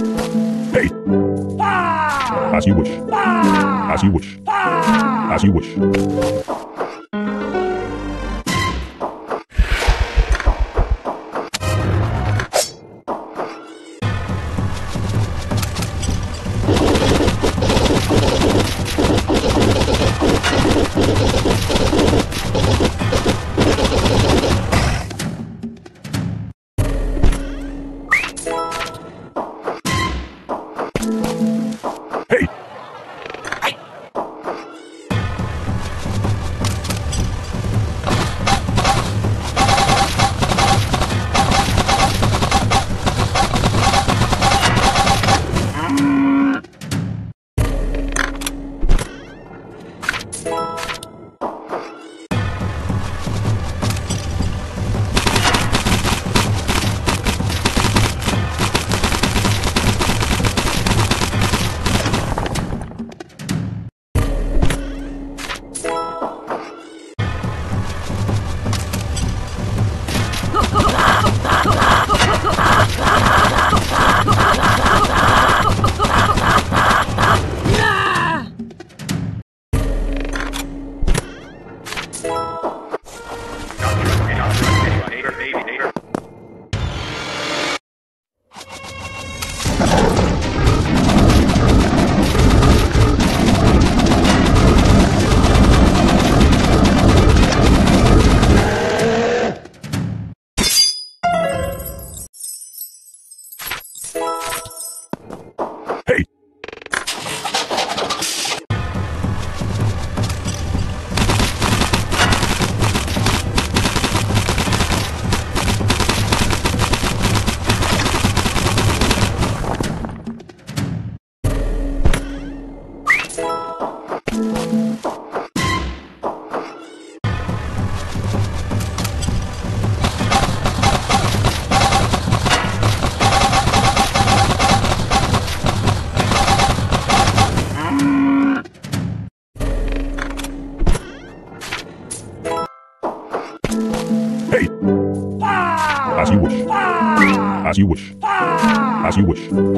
Hey! As you wish. As you wish. As you wish. You wish.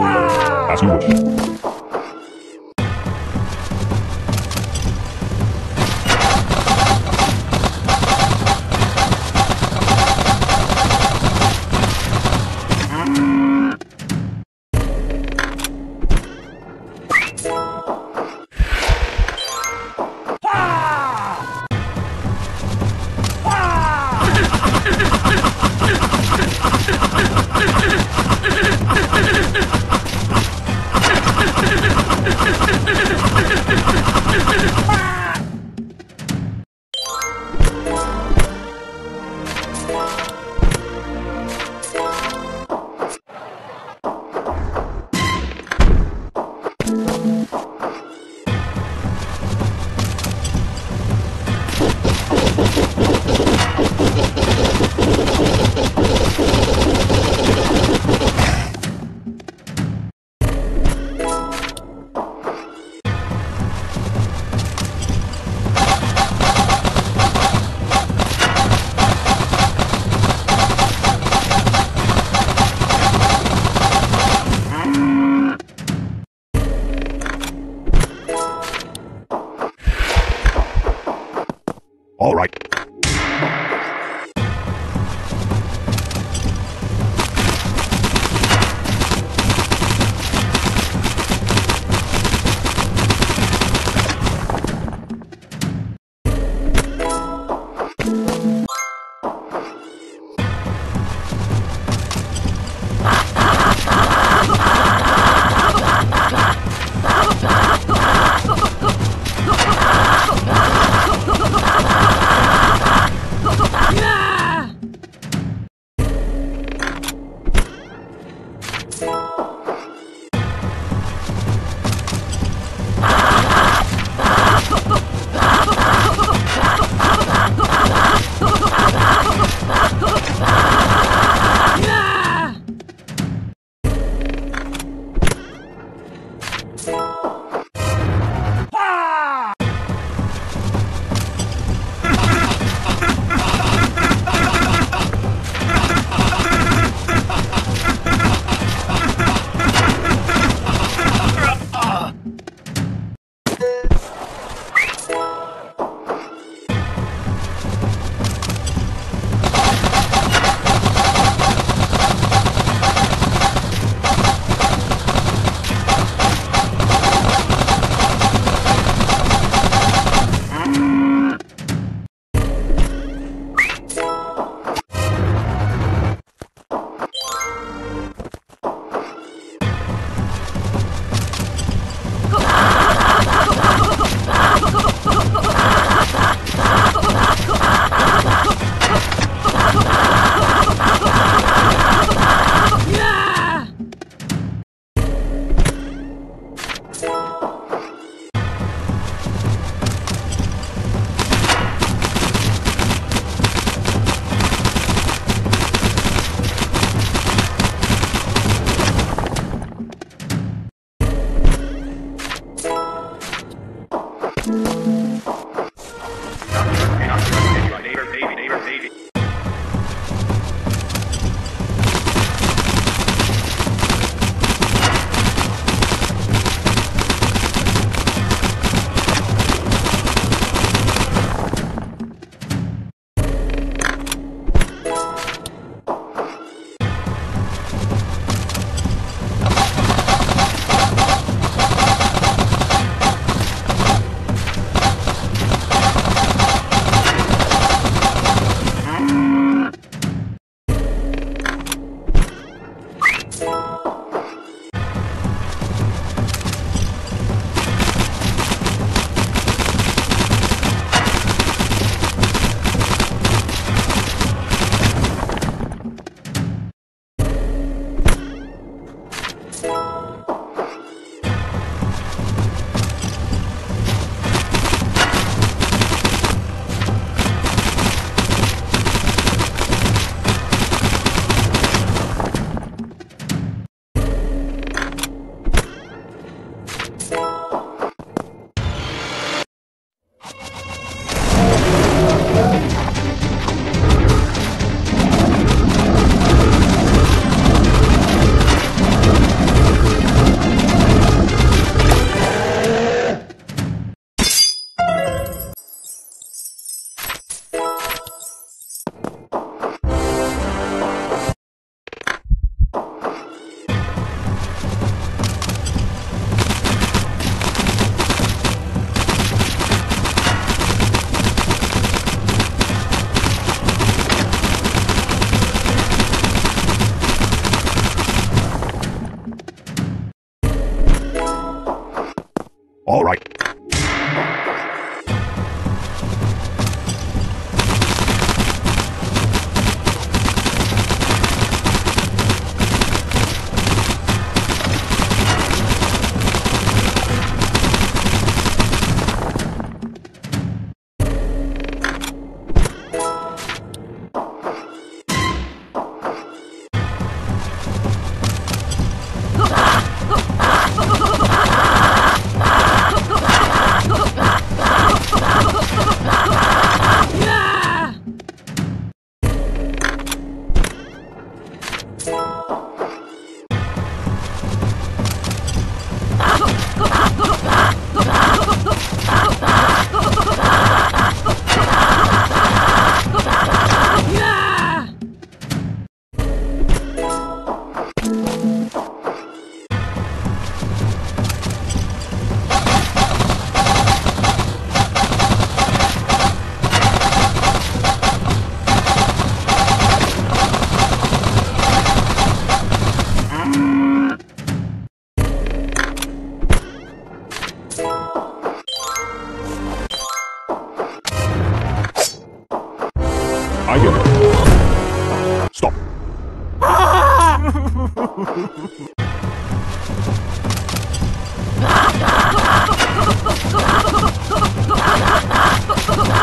I get it. Stop.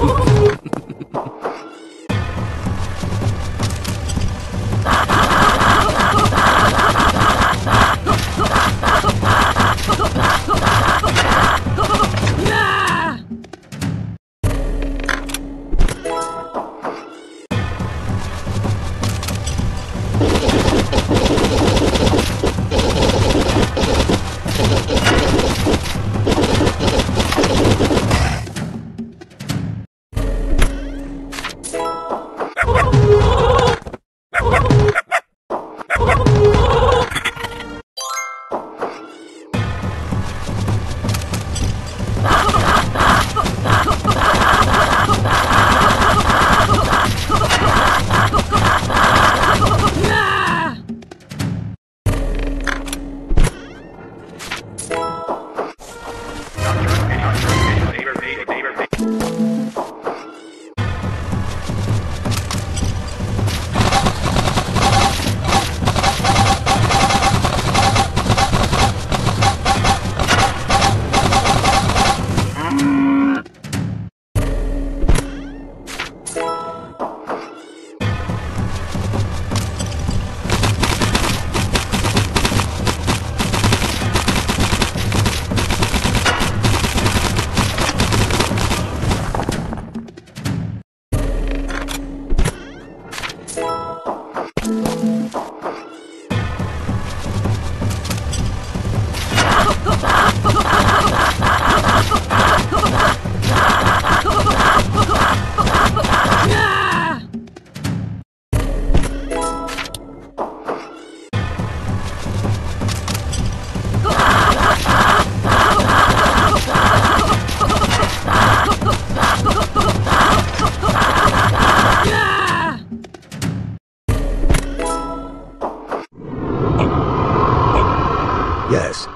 Oh. Yes,